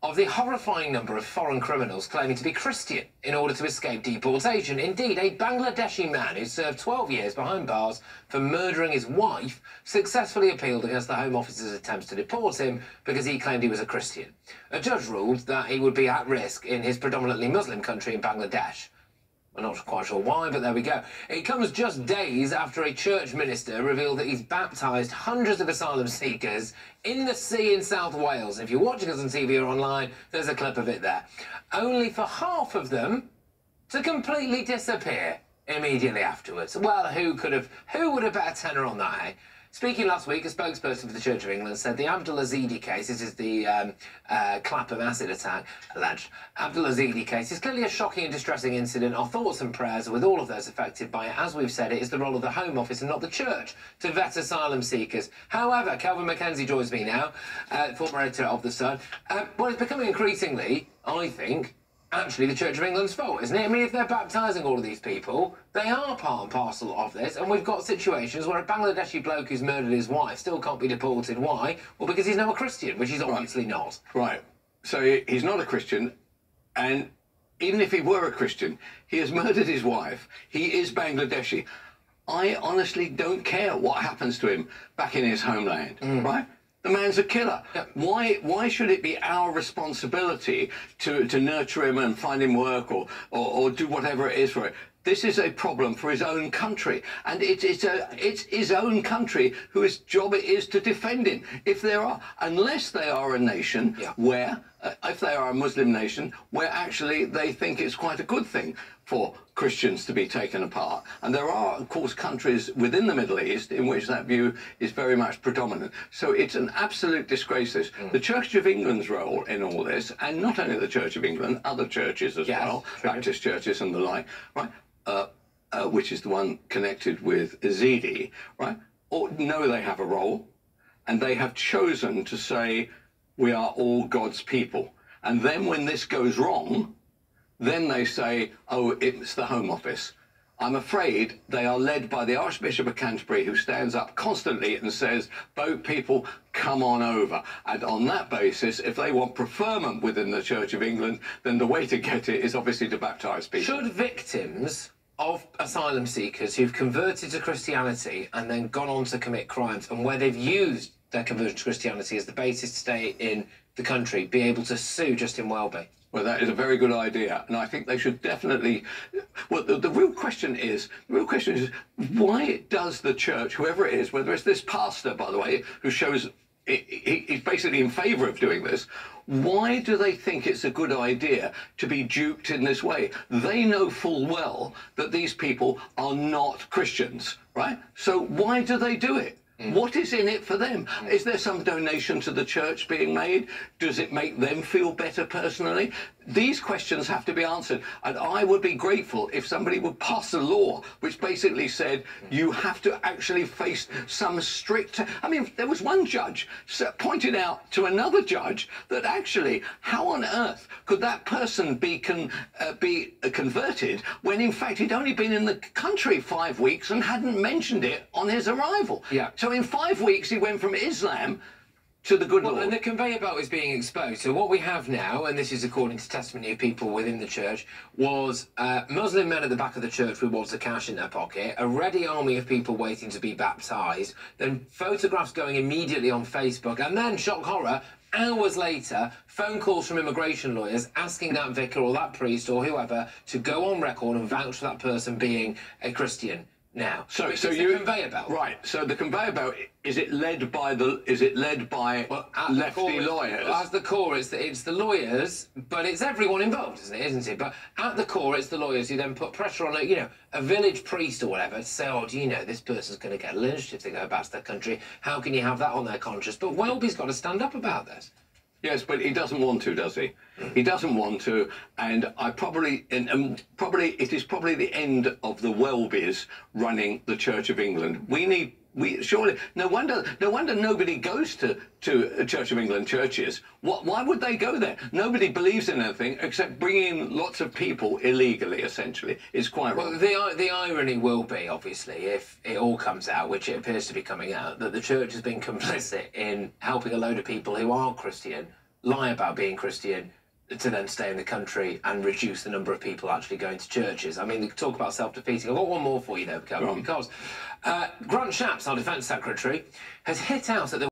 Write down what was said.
of the horrifying number of foreign criminals claiming to be Christian in order to escape deportation. Indeed, a Bangladeshi man who served 12 years behind bars for murdering his wife successfully appealed against the Home Office's attempts to deport him because he claimed he was a Christian. A judge ruled that he would be at risk in his predominantly Muslim country in Bangladesh. I'm not quite sure why, but there we go. It comes just days after a church minister revealed that he's baptised hundreds of asylum seekers in the sea in South Wales. If you're watching us on TV or online, there's a clip of it there. Only for half of them to completely disappear immediately afterwards. Well, who could have, who would have bet a tenner on that, eh? Speaking last week, a spokesperson for the Church of England said the Abdul Ezedi case, this is the um, uh, Clapham acid attack alleged, Abdul Ezedi case is clearly a shocking and distressing incident. Our thoughts and prayers are with all of those affected by it. As we've said, it is the role of the Home Office and not the Church to vet asylum seekers. However, Kelvin MacKenzie joins me now, uh, former editor of The Sun. Uh, well, it's becoming increasingly, I think, actually the Church of England's fault, isn't it? I mean, if they're baptising all of these people, they are part and parcel of this, and we've got situations where a Bangladeshi bloke who's murdered his wife still can't be deported. Why? Well, because he's now a Christian, which he's obviously right. not. Right. So he's not a Christian, and even if he were a Christian, he has murdered his wife. He is Bangladeshi. I honestly don't care what happens to him back in his homeland, mm. right? The man's a killer. Why why should it be our responsibility to, to nurture him and find him work or, or, or do whatever it is for it? This is a problem for his own country, and it, it's a it's his own country whose job it is to defend him. If there are, unless they are a nation yeah. where, if they are a Muslim nation, where actually they think it's quite a good thing for Christians to be taken apart. And there are, of course, countries within the Middle East in which that view is very much predominant. So it's an absolute disgrace. This mm. the Church of England's role in all this, and not only the Church of England, other churches as yes, well, true. Baptist churches and the like, right? Uh, uh, which is the one connected with Ezedi, right? Or know they have a role, and they have chosen to say we are all God's people. And then when this goes wrong, then they say, oh, it's the Home Office. I'm afraid they are led by the Archbishop of Canterbury, who stands up constantly and says, boat people, come on over. And on that basis, if they want preferment within the Church of England, then the way to get it is obviously to baptise people. Should victims of asylum seekers who've converted to Christianity and then gone on to commit crimes and where they've used their conversion to Christianity as the basis to stay in the country be able to sue Justin Welby? Well, that is a very good idea, and I think they should definitely. Well, the, the, real question is, the real question is, why does the church, whoever it is, whether it's this pastor, by the way, who shows he, he's basically in favour of doing this, why do they think it's a good idea to be duped in this way? They know full well that these people are not Christians, right? So why do they do it? Mm. What is in it for them? Mm. Is there some donation to the church being made? Does it make them feel better personally? These questions have to be answered. And I would be grateful if somebody would pass a law which basically said you have to actually face some strict. I mean, there was one judge pointed out to another judge that actually, how on earth could that person be, con, uh, be converted when in fact he'd only been in the country five weeks and hadn't mentioned it on his arrival? Yeah. So in five weeks, he went from Islam to the good well, Lord. And the conveyor belt is being exposed. So what we have now, and this is according to testimony of people within the church, was uh, Muslim men at the back of the church with wads of cash in their pocket, a ready army of people waiting to be baptised, then photographs going immediately on Facebook, and then, shock horror, hours later, phone calls from immigration lawyers asking that vicar or that priest or whoever to go on record and vouch for that person being a Christian now. So, so you conveyor belt, right? So the conveyor belt is it led by the is it led by well, lefty lawyers? At the core, it's the, it's the lawyers, but it's everyone involved, isn't it? Isn't it? But at the core, it's the lawyers who then put pressure on a you know a village priest or whatever to say, oh, do you know this person's going to get lynched if they go back to their country? How can you have that on their conscience? But Welby's got to stand up about this. Yes, but he doesn't want to, does he? He doesn't want to, and I probably, and, and, probably, it is probably the end of the Welbys running the Church of England. We need, we surely, no wonder, no wonder nobody goes to to Church of England churches. What, why would they go there? Nobody believes in anything except bringing lots of people illegally. Essentially, is quite well. Wrong. The the irony will be obviously if it all comes out, which it appears to be coming out, that the church has been complicit in helping a load of people who are Christian lie about being Christian to then stay in the country and reduce the number of people actually going to churches. I mean, they talk about self-defeating. I've got one more for you, though, because uh, Grant Shapps, our Defence Secretary, has hit out at the